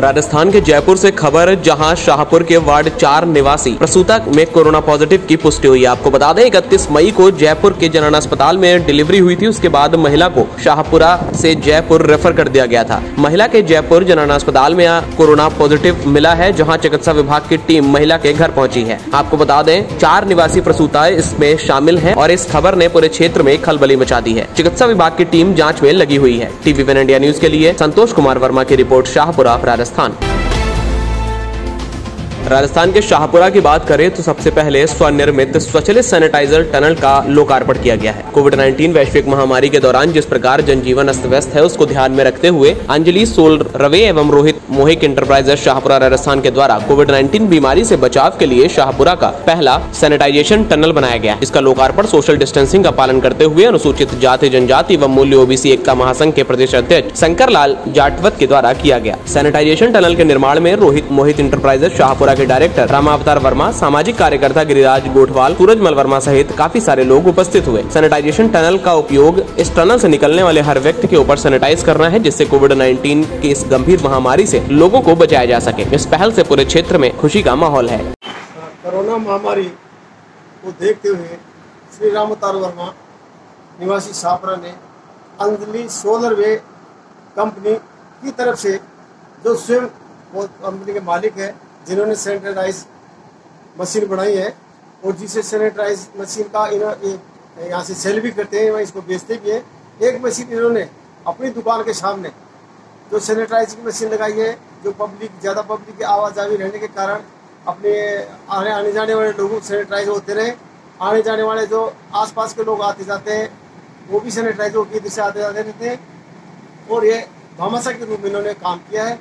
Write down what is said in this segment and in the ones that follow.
राजस्थान के जयपुर से खबर, जहाँ शाहपुर के वार्ड चार निवासी प्रसूता में कोरोना पॉजिटिव की पुष्टि हुई। आपको बता दें, इकतीस मई को जयपुर के जनरल अस्पताल में डिलीवरी हुई थी। उसके बाद महिला को शाहपुरा से जयपुर रेफर कर दिया गया था। महिला के जयपुर जनरल अस्पताल में कोरोना पॉजिटिव मिला है, जहाँ चिकित्सा विभाग की टीम महिला के घर पहुँची है। आपको बता दें, चार निवासी प्रसूता इसमें शामिल है और इस खबर ने पूरे क्षेत्र में खलबली मचा दी है। चिकित्सा विभाग की टीम जाँच में लगी हुई है। टीवी वन इंडिया न्यूज़ के लिए संतोष कुमार वर्मा की रिपोर्ट शाहपुरा, राजस्थान। স্থান राजस्थान के शाहपुरा की बात करें तो सबसे पहले स्वनिर्मित स्वचलित सैनिटाइजर टनल का लोकार्पण किया गया है। कोविड 19 वैश्विक महामारी के दौरान जिस प्रकार जनजीवन अस्त व्यस्त है, उसको ध्यान में रखते हुए अंजलि सोल रवे एवं रोहित मोहिक इंटरप्राइजेस शाहपुरा राजस्थान के द्वारा कोविड 19 बीमारी ऐसी बचाव के लिए शाहपुरा का पहला सैनिटाइजेशन टनल बनाया गया। इसका लोकार्पण सोशल डिस्टेंसिंग का पालन करते हुए अनुसूचित जाति, जनजाति एवं मूल्य ओबीसी एकता महासंघ के प्रदेश अध्यक्ष शंकर लाल जाटवत के द्वारा किया गया। सैनिटाइजेशन टनल के निर्माण में रोहित मोहित इंटरप्राइजेस शाहपुरा के डायरेक्टर रामावतार वर्मा सामाजिक कार्यकर्ता गिरिराज गोठवाल सूरजमल वर्मा सहित काफ़ी सारे लोग उपस्थित हुए। सैनिटाइजेशन टनल का उपयोग इस टनल से निकलने वाले हर व्यक्ति के ऊपर सैनिटाइज करना है, जिससे कोविड 19 की इस गंभीर महामारी ऐसी लोगों को बचाया जा सके। इस पहल ऐसी पूरे क्षेत्र में खुशी का माहौल है। कोरोना महामारी को देखते हुए श्री राम अवतार वर्मा, निवासी छापरा ने अंजलि सोलर वे कंपनी की तरफ़ से जो स्वयं कंपनी के मालिक है जिन्होंने सैनिटाइज मशीन बनाई है और जिसे सैनिटाइज मशीन का यहाँ से सेल भी करते हैं, वहाँ इसको बेचते भी हैं। एक मशीन इन्होंने अपनी दुकान के सामने जो सैनिटाइज की मशीन लगाई है, जो पब्लिक, ज़्यादा पब्लिक की आवाजावी रहने के कारण अपने आने आने जाने वाले लोगों को सैनिटाइज होते रहे। आने जाने वाले जो आसपास के लोग आते जाते हैं, वो भी सैनिटाइज होकर इधर से आते जाते रहते हैं। और ये भामाशा के रूप में इन्होंने काम किया है।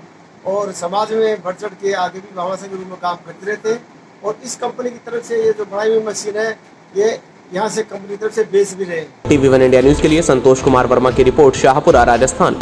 और समाज में बढ़ चढ़ के आगे भी बाबा साहब के रूप में काम करते रहते हैं। और इस कंपनी की तरफ़ से ये जो बढ़ाई हुई मशीन है, ये यहाँ से कंपनी की तरफ़ से बेच भी रहे टीवी वन इंडिया न्यूज़ के लिए संतोष कुमार वर्मा की रिपोर्ट शाहपुरा, राजस्थान।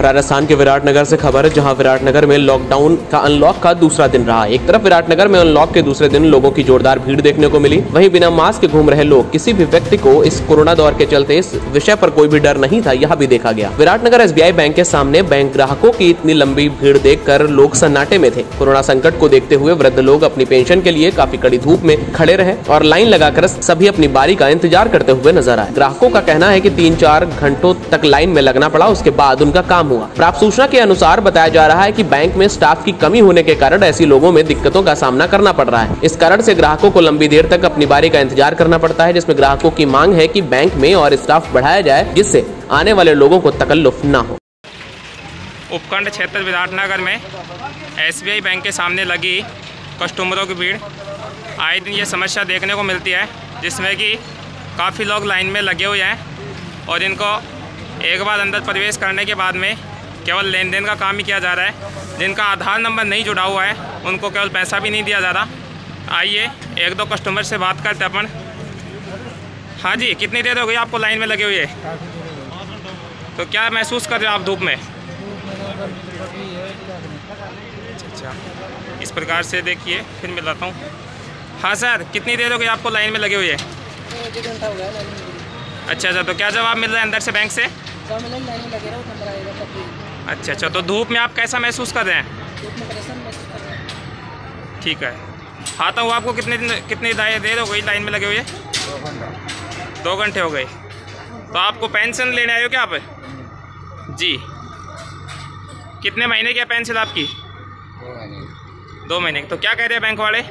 राजस्थान के विराटनगर से खबर है, जहाँ विराटनगर में लॉकडाउन का अनलॉक का दूसरा दिन रहा। एक तरफ़ विराटनगर में अनलॉक के दूसरे दिन लोगों की जोरदार भीड़ देखने को मिली। वहीं बिना मास्क के घूम रहे लोग, किसी भी व्यक्ति को इस कोरोना दौर के चलते इस विषय पर कोई भी डर नहीं था, यह भी देखा गया। विराटनगर एस बैंक के सामने बैंक ग्राहकों की इतनी लंबी भीड़ देख लोग सन्नाटे में थे। कोरोना संकट को देखते हुए वृद्ध लोग अपनी पेंशन के लिए काफ़ी कड़ी धूप में खड़े रहे और लाइन लगाकर सभी अपनी बारी का इंतज़ार करते हुए नज़र आए। ग्राहकों का कहना है की तीन चार घंटों तक लाइन में लगना पड़ा, उसके बाद उनका काम हुआ प्राप्त सूचना के अनुसार बताया जा रहा है कि बैंक में स्टाफ की कमी होने के कारण ऐसी लोगों में दिक्कतों का सामना करना पड़ रहा है। इस कारण से ग्राहकों को लंबी देर तक अपनी बारी का इंतज़ार करना पड़ता है, जिसमें ग्राहकों की मांग है की बैंक में और स्टाफ बढ़ाया जाए, जिससे आने वाले लोगों को तकल्लुफ न हो। उपखंड क्षेत्र विराटनगर में एसबीआई बैंक के सामने लगी कस्टमरों की भीड़। आए दिन ये समस्या देखने को मिलती है, जिसमें कि काफ़ी लोग लाइन में लगे हुए हैं और इनको एक बार अंदर प्रवेश करने के बाद में केवल लेन देन का काम ही किया जा रहा है। जिनका आधार नंबर नहीं जुड़ा हुआ है, उनको केवल पैसा भी नहीं दिया जा रहा। आइए, एक दो कस्टमर से बात करते अपन। हाँ जी, कितनी देर हो गई आपको लाइन में लगे हुए? तो क्या महसूस कर रहे हो आप धूप में? अच्छा इस प्रकार से देखिए, फिर मिलाता हूँ। हाँ सर, कितनी देर हो गई आपको लाइन में लगे हुए? अच्छा अच्छा तो क्या जवाब मिल रहा है अंदर से बैंक से? अच्छा अच्छा तो धूप में आप कैसा महसूस कर रहे हैं? ठीक है। हाँ तो आपको कितने दिन कितनी देर हो गई लाइन में लगे हुए? दो घंटे हो गए। तो आपको पेंशन लेने आए हो क्या आप? जी। कितने महीने की है पेंशन आपकी? दो महीने। की। तो क्या कह रहे हैं बैंक वाले?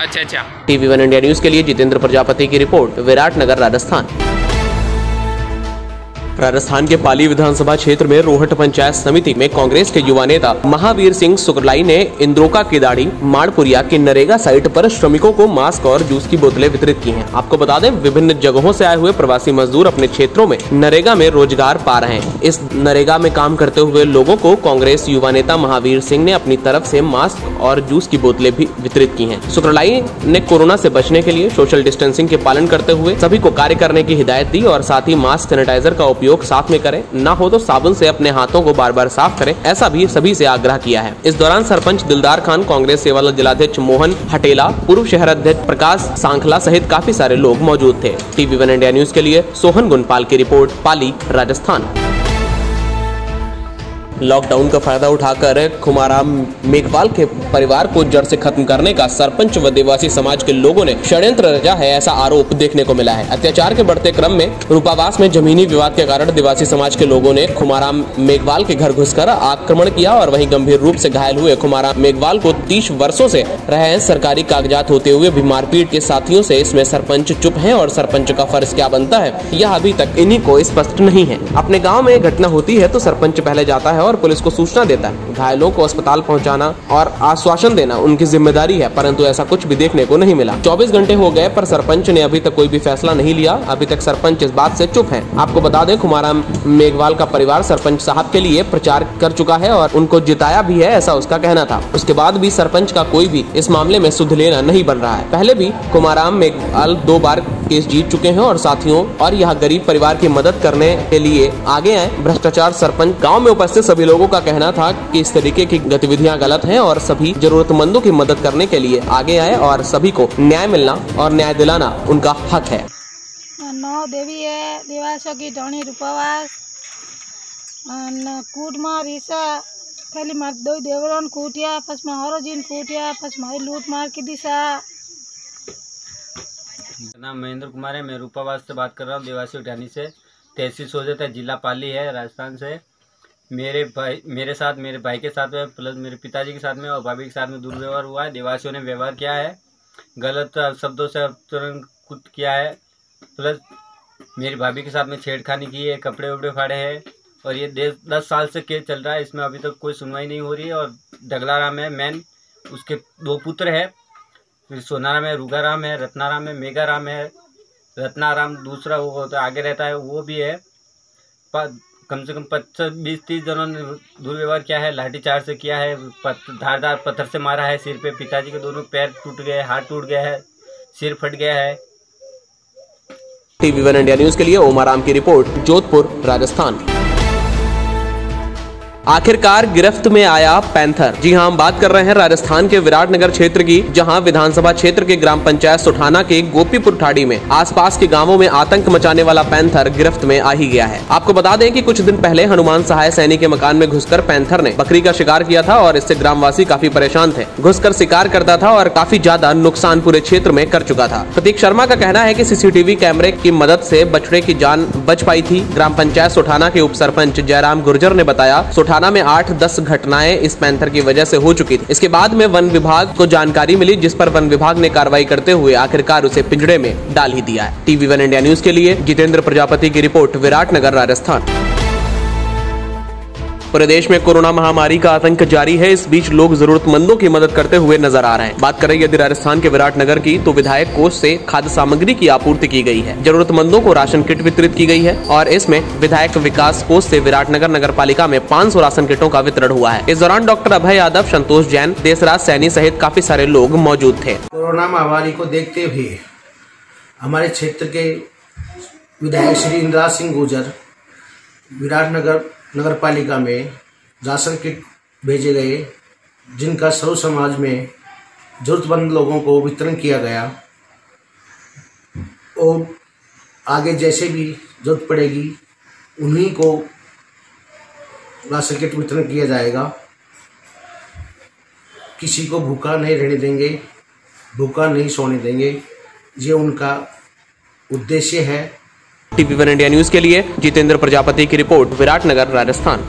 अच्छा अच्छा। टीवी वन इंडिया न्यूज़ के लिए जितेंद्र प्रजापति की रिपोर्ट विराटनगर राजस्थान। राजस्थान के पाली विधानसभा क्षेत्र में रोहट पंचायत समिति में कांग्रेस के युवा नेता महावीर सिंह सुकरलाई ने इंद्रोका केदाड़ी माड़पुरिया के नरेगा साइट पर श्रमिकों को मास्क और जूस की बोतलें वितरित की हैं। आपको बता दें, विभिन्न जगहों से आए हुए प्रवासी मजदूर अपने क्षेत्रों में नरेगा में रोज़गार पा रहे हैं। इस नरेगा में काम करते हुए लोगों को कांग्रेस युवा नेता महावीर सिंह ने अपनी तरफ़ से मास्क और जूस की बोतलें भी वितरित की हैं। सुकरलाई ने कोरोना से बचने के लिए सोशल डिस्टेंसिंग के पालन करते हुए सभी को कार्य करने की हिदायत दी और साथ ही मास्क सैनिटाइजर का उपयोग उपयोग साथ में करें। न हो तो साबुन से अपने हाथों को बार बार साफ़ करें। ऐसा भी सभी से आग्रह किया है। इस दौरान सरपंच दिलदार खान, कांग्रेस सेवाला जिलाध्यक्ष मोहन हटेला, पूर्व शहर अध्यक्ष प्रकाश सांखला सहित काफ़ी सारे लोग मौजूद थे। टीवी वन इंडिया न्यूज़ के लिए सोहन गुनपाल की रिपोर्ट, पाली, राजस्थान। लॉकडाउन का फ़ायदा उठाकर खुमाराम मेघवाल के परिवार को जड़ से खत्म करने का सरपंच व देवासी समाज के लोगों ने षड्यंत्र रचा है, ऐसा आरोप देखने को मिला है। अत्याचार के बढ़ते क्रम में रूपावास में जमीनी विवाद के कारण देवासी समाज के लोगों ने खुमाराम मेघवाल के घर घुसकर आक्रमण किया और वहीं गंभीर रूप से घायल हुए खुमाराम मेघवाल को तीस वर्षों से रहे सरकारी कागजात होते हुए भी मारपीट के साथियों से इसमें सरपंच चुप है और सरपंच का फ़र्ज़ क्या बनता है, यह अभी तक इन्हीं को स्पष्ट नहीं है। अपने गाँव में घटना होती है तो सरपंच पहले जाता है और पुलिस को सूचना देता है। घायलों को अस्पताल पहुंचाना और आश्वासन देना उनकी ज़िम्मेदारी है, परंतु ऐसा कुछ भी देखने को नहीं मिला। 24 घंटे हो गए, पर सरपंच ने अभी तक कोई भी फैसला नहीं लिया। अभी तक सरपंच इस बात से चुप है। आपको बता दें कुमाराम मेघवाल का परिवार सरपंच साहब के लिए प्रचार कर चुका है और उनको जिताया भी है, ऐसा उसका कहना था। उसके बाद भी सरपंच का कोई भी इस मामले में सुध लेना नहीं बन रहा है। पहले भी कुमाराम मेघवाल दो बार केस जीत चुके हैं और साथियों और यह गरीब परिवार की मदद करने के लिए आगे आए। भ्रष्टाचार सरपंच गाँव में उपस्थित सभी लोगों का कहना था कि इस तरीके की गतिविधियाँ गलत हैं और सभी जरूरतमंदों की मदद करने के लिए आगे आए और सभी को न्याय मिलना और न्याय दिलाना उनका हक है। नौ देवी है देवासो की ढोनी रूपावास। कूट मार ईसा पहले मार दो देवरन कूटिया पस मारो जिन कूटिया पस मारी लूट मार की दिशा। नाम महेंद्र कुमार है मैं रूपावास से बात कर रहा हूँ देवासी उठानी से। तहसील सोजत है जिला पाली है राजस्थान से। मेरे भाई, मेरे साथ, मेरे भाई के साथ में, प्लस मेरे पिताजी के साथ में और भाभी के साथ में दुर्व्यवहार हुआ है। देवासियों ने व्यवहार किया है। गलत शब्दों से तुरंत कुछ किया है। प्लस मेरी भाभी के साथ में छेड़खानी की है, कपड़े वपड़े फाड़े हैं और ये दस दस साल से केस चल रहा है। इसमें अभी तक तो कोई सुनवाई नहीं हो रही है और डगलाराम है, मैन उसके दो पुत्र है। फिर सोनाराम है, रूगाराम है, रत्नाराम है, मेघाराम है। रत्नाराम दूसरा वो होता है आगे रहता है, वो भी है। कम से कम पच्चीस बीस तीस जनों ने दुर्व्यवहार किया है लाठीचार्ज से किया है पत, धारदार पत्थर से मारा है सिर पे पिताजी के दोनों पैर टूट गए हाथ टूट गया है सिर फट गया है। टीवी वन इंडिया न्यूज़ के लिए ओमाराम की रिपोर्ट जोधपुर राजस्थान। आखिरकार गिरफ्त में आया पैंथर। जी हाँ हम बात कर रहे हैं राजस्थान के विराट नगर क्षेत्र की, जहाँ विधानसभा क्षेत्र के ग्राम पंचायत सुठाना के गोपीपुर ठाड़ी में आसपास के गाँवों में आतंक मचाने वाला पैंथर गिरफ्त में आ ही गया है। आपको बता दें कि कुछ दिन पहले हनुमान सहाय सैनी के मकान में घुसकर पैंथर ने बकरी का शिकार किया था और इससे ग्रामवासी काफ़ी परेशान थे। घुसकर शिकार करता था और काफ़ी ज़्यादा नुकसान पूरे क्षेत्र में कर चुका था। प्रतीक शर्मा का कहना है कि सीसीटीवी कैमरे की मदद ऐसी बछड़े की जान बच पाई थी। ग्राम पंचायत सुठाना के उप सरपंच जयराम गुर्जर ने बताया सुठाना में आठ दस घटनाएँ इस पैंथर की वजह से हो चुकी थी। इसके बाद में वन विभाग को जानकारी मिली, जिस पर वन विभाग ने कार्रवाई करते हुए आखिरकार उसे पिंजड़े में डाल ही दिया है। टीवी वन इंडिया न्यूज़ के लिए जितेंद्र प्रजापति की रिपोर्ट विराट नगर राजस्थान। पूरे देश में कोरोना महामारी का आतंक जारी है। इस बीच लोग जरूरतमंदों की मदद करते हुए नज़र आ रहे हैं। बात करें यदि राजस्थान के विराटनगर की तो विधायक कोष से खाद्य सामग्री की आपूर्ति की गई है। जरूरतमंदों को राशन किट वितरित की गई है और इसमें विधायक विकास कोष से विराटनगर नगर पालिका में 500 राशन किटों का वितरण हुआ है। इस दौरान डॉक्टर अभय यादव, संतोष जैन, देसराज सैनी सहित काफ़ी सारे लोग मौजूद थे। कोरोना महामारी को देखते हुए हमारे क्षेत्र के विधायक श्री इंदिरा सिंह गुर्जर, विराटनगर नगर पालिका में राशन किट भेजे गए, जिनका सर्व समाज में जरूरतमंद लोगों को वितरण किया गया। और आगे जैसे भी ज़रूरत पड़ेगी, उन्हीं को राशन किट वितरण किया जाएगा। किसी को भूखा नहीं रहने देंगे, भूखा नहीं सोने देंगे। ये उनका उद्देश्य है। टीवी वन इंडिया न्यूज़ के लिए जितेंद्र प्रजापति की रिपोर्ट विराटनगर राजस्थान।